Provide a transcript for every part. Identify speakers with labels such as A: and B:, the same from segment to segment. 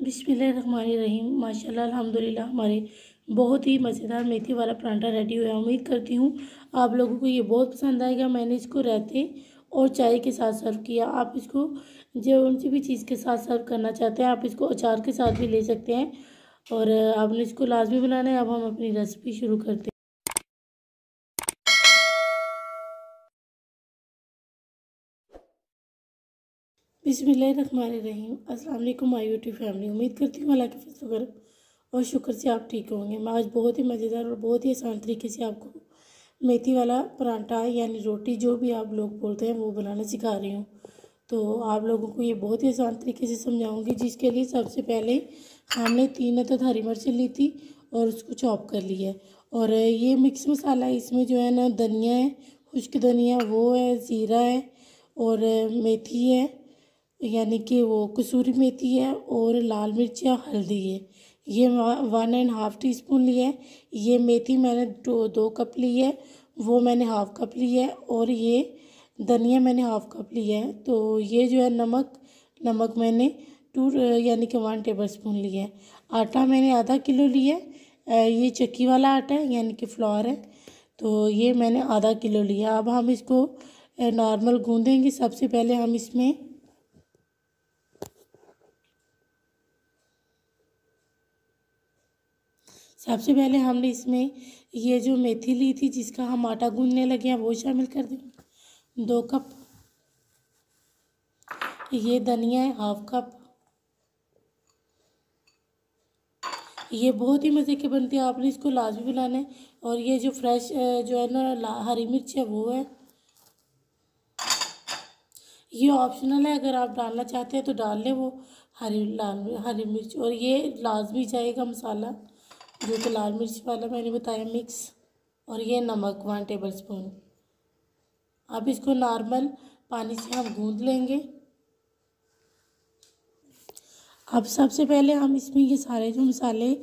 A: रहीम माशाल्लाह, अल्हम्दुलिल्लाह, हमारे बहुत ही मज़ेदार मेथी वाला परांठा रेडी हुआ उम्मीद करती हूँ आप लोगों को ये बहुत पसंद आएगा। मैंने इसको रहते और चाय के साथ सर्व किया। आप इसको जो उनसी भी चीज़ के साथ सर्व करना चाहते हैं, आप इसको अचार के साथ भी ले सकते हैं। और आपने इसको लाजमी बनाना है। अब हम अपनी रेसिपी शुरू करते हैं। बिसमीम अल्लाम माई यूट्यूब फैमिली। उम्मीद करती हूँ, अल्लाह के फजल और शुक्र से आप ठीक होंगे। मैं आज बहुत ही मज़ेदार और बहुत ही आसान तरीके से आपको मेथी वाला परांठा, यानी रोटी जो भी आप लोग बोलते हैं, वो बनाना सिखा रही हूँ। तो आप लोगों को ये बहुत ही आसान तरीके से समझाऊँगी, जिसके लिए सबसे पहले हमने तीन अदद हरी मिर्च ली थी और उसको चॉप कर लिया है। और ये मिक्स मसाला इसमें जो है ना धनिया है, खुश्क धनिया, वो है, ज़ीरा है और मेथी है। यानी कि वो कसूरी मेथी है और लाल मिर्च या हल्दी है। ये one and half teaspoon लिया है। ये मेथी मैंने दो दो कप ली है। वो मैंने हाफ़ कप ली है और ये धनिया मैंने हाफ़ कप लिया है। तो ये जो है नमक नमक मैंने टू यानी कि वन टेबल स्पून लिया है। आटा मैंने आधा किलो लिया है। ये चक्की वाला आटा है, यानी कि फ्लोर है। तो ये मैंने आधा किलो लिया। अब हम इसको नॉर्मल गूँधेंगे सबसे पहले हम इसमें सबसे पहले हमने इसमें ये जो मेथी ली थी, जिसका हम आटा गूंदने लगे हैं, वो शामिल कर दें दो कप। ये धनिया है, हाफ़ कप। ये बहुत ही मज़े के बनती है। आपने इसको लाजमी बनाना है। और ये जो फ्रेश जो है ना हरी मिर्च है, वो है। ये ऑप्शनल है, अगर आप डालना चाहते हैं तो डाल लें वो हरी, लाल, हरी मिर्च। और ये लाजमी जाएगा मसाला। जो कि लाल मिर्च वाला मैंने बताया मिक्स, और ये नमक वन टेबल स्पून अब इसको नॉर्मल पानी से हम गूंद लेंगे। अब सबसे पहले हम इसमें ये सारे जो मसाले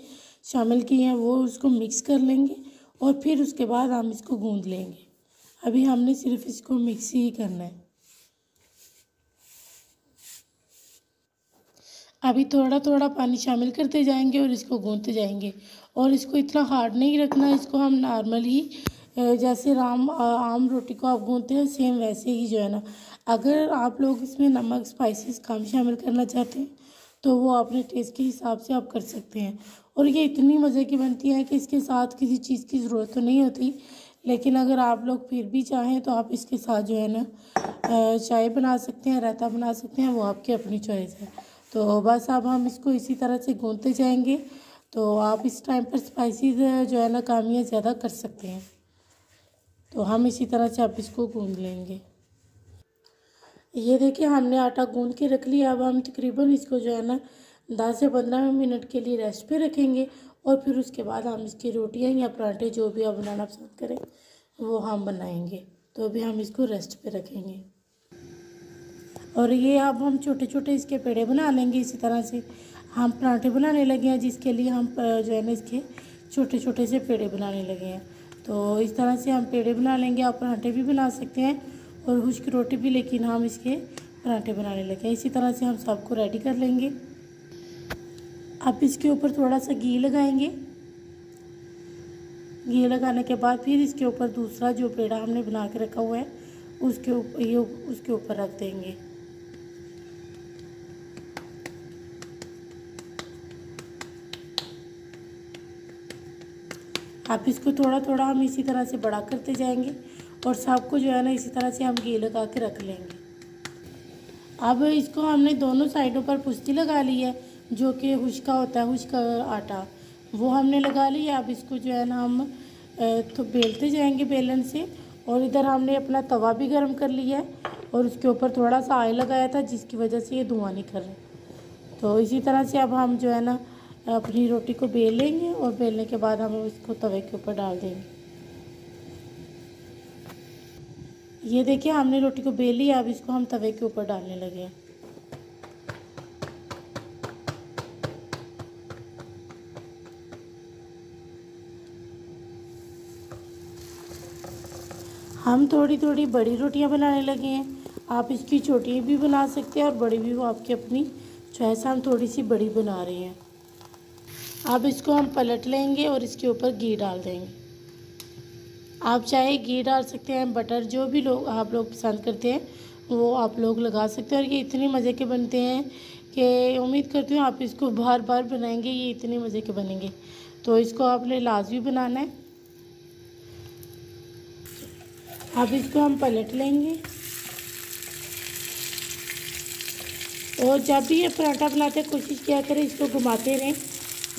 A: शामिल किए हैं, वो उसको मिक्स कर लेंगे, और फिर उसके बाद हम इसको गूंद लेंगे। अभी हमने सिर्फ़ इसको मिक्स ही करना है। अभी थोड़ा थोड़ा पानी शामिल करते जाएँगे और इसको गूंदते जाएँगे। और इसको इतना हार्ड नहीं रखना, इसको हम नॉर्मल ही जैसे राम आम रोटी को आप गूंदते हैं सेम वैसे ही जो है ना। अगर आप लोग इसमें नमक स्पाइसेस कम शामिल करना चाहते हैं तो वो अपने टेस्ट के हिसाब से आप कर सकते हैं। और ये इतनी मज़े की बनती है कि इसके साथ किसी चीज़ की ज़रूरत तो नहीं होती, लेकिन अगर आप लोग फिर भी चाहें तो आप इसके साथ जो है ना चाय बना सकते हैं, रायता बना सकते हैं, वो आपकी अपनी चॉइस है। तो बस अब हम इसको इसी तरह से गूंदते जाएँगे। तो आप इस टाइम पर स्पाइसी जो है ना, कामियाँ ज़्यादा कर सकते हैं। तो हम इसी तरह से आप इसको गूंद लेंगे। ये देखिए, हमने आटा गूंद के रख लिया। अब हम तकरीबन इसको जो है ना, दस से पंद्रह मिनट के लिए रेस्ट पे रखेंगे और फिर उसके बाद हम इसकी रोटियाँ या पराठे जो भी आप बनाना पसंद करें, वो हम बनाएँगे। तो अभी हम इसको रेस्ट पे रखेंगे। और ये अब हम छोटे छोटे इसके पेड़े बना लेंगे इसी तरह से। हम पराठे बनाने लगे हैं, जिसके लिए हम जो है ना, इसके छोटे छोटे से पेड़े बनाने लगे हैं। तो इस तरह से हम पेड़े बना लेंगे, आप पराठे भी बना सकते हैं और खुश्क रोटी भी, लेकिन हम इसके पराठे बनाने लगे हैं। इसी तरह से हम सबको रेडी कर लेंगे। अब इसके ऊपर थोड़ा सा घी लगाएँगे। घी लगाने के बाद फिर इसके ऊपर दूसरा जो पेड़ा हमने बना के रखा हुआ है, उसके ऊपर ये उसके ऊपर रख देंगे। आप इसको थोड़ा थोड़ा हम इसी तरह से बड़ा करते जाएँगे और सबको जो है ना इसी तरह से हम घी लगा के रख लेंगे। अब इसको हमने दोनों साइडों पर पुश्ती लगा ली है, जो कि हुश्का होता है, हुश्का आटा, वो हमने लगा लिया अब इसको जो है ना हम तो बेलते जाएँगे बेलन से और इधर हमने अपना तवा भी गर्म कर लिया है और उसके ऊपर थोड़ा सा ऑयल लगाया था, जिसकी वजह से ये धुआँ नहीं कर रहे तो इसी तरह से अब हम जो है ना अपनी रोटी को बेल लेंगे और बेलने के बाद हम इसको तवे के ऊपर डाल देंगे। ये देखिए, हमने रोटी को बेल अब इसको हम तवे के ऊपर डालने लगे हैं। हम थोड़ी थोड़ी बड़ी रोटियाँ बनाने लगे हैं। आप इसकी छोटी भी बना सकते हैं और बड़ी भी वो आपकी अपनी ऐसा हम थोड़ी सी बड़ी बना रहे हैं। अब इसको हम पलट लेंगे और इसके ऊपर घी डाल देंगे। आप चाहे घी डाल सकते हैं बटर जो भी लोग, आप लोग पसंद करते हैं, वो आप लोग लगा सकते हैं। और ये इतने मज़े के बनते हैं कि उम्मीद करती हूँ आप इसको बार बार बनाएँगे, ये इतने मज़े के बनेंगे। तो इसको आपने लाजमी बनाना है। अब इसको हम पलट लेंगे। और जब भी ये पराठा बनाते कोशिश किया करें इसको घुमाते रहें।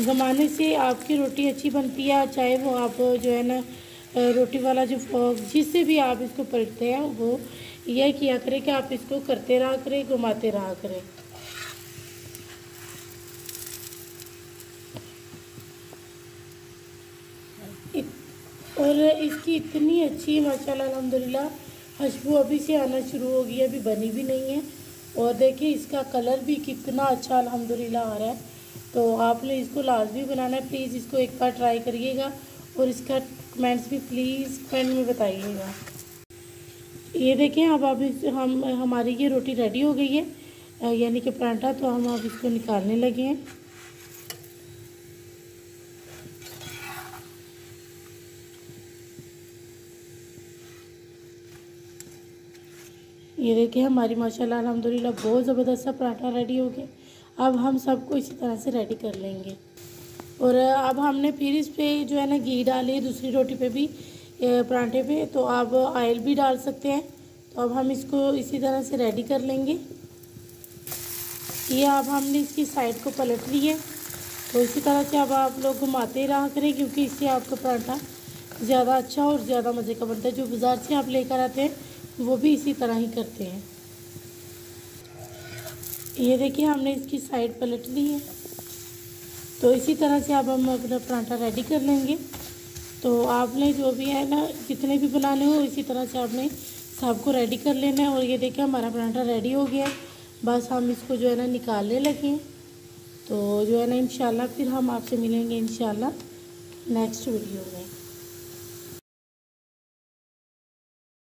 A: घुमाने से आपकी रोटी अच्छी बनती है, चाहे वो आप जो है ना रोटी वाला जो फॉक जिससे भी आप इसको पलटते हैं, वो यह किया करें कि आप इसको करते रहा करें, घुमाते रहा करें। और इसकी इतनी अच्छी, माशाल्लाह, अल्हम्दुलिल्लाह, खुशबू अभी से आना शुरू हो गई अभी बनी भी नहीं है। और देखिए, इसका कलर भी कितना अच्छा अल्हम्दुलिल्लाह, आ रहा है। तो आपने इसको लाजमी बनाना है। प्लीज़ इसको एक बार ट्राई करिएगा और इसका कमेंट्स भी प्लीज़ कमेंट में बताइएगा। ये देखें, अब आप इस हम, हमारी ये रोटी रेडी हो गई है। यानी कि परांठा तो हम अब इसको निकालने लगे हैं। ये देखिए, हमारी माशाल्लाह अलहमदिल्ला बहुत ज़बरदस्त सा पराठा रेडी हो गया। अब हम सबको इसी तरह से रेडी कर लेंगे। और, अब हमने फिर इस पर जो है ना, घी डाली है दूसरी रोटी पे भी पराठे पे। तो आप ऑयल भी डाल सकते हैं। तो अब हम इसको इसी तरह से रेडी कर लेंगे। ये अब हमने इसकी साइड को पलट ली है। तो इसी तरह से अब आप लोग घुमाते रहा करें, क्योंकि इससे आपका पराठा ज़्यादा अच्छा और ज़्यादा मज़े का बनता है। जो बाज़ार से आप लेकर आते हैं वो भी इसी तरह ही करते हैं। ये देखिए, हमने इसकी साइड पलट ली है। तो इसी तरह से अब हम अपना पराठा रेडी कर लेंगे। तो आपने जो भी है ना, जितने भी बनाने हो, इसी तरह से आपने सबको रेडी कर लेना है। और ये देखिए, हमारा पराठा रेडी हो गया है। बस हम इसको जो है ना, निकालने लगे तो जो है ना इन फिर हम आपसे मिलेंगे इन नेक्स्ट वीडियो में।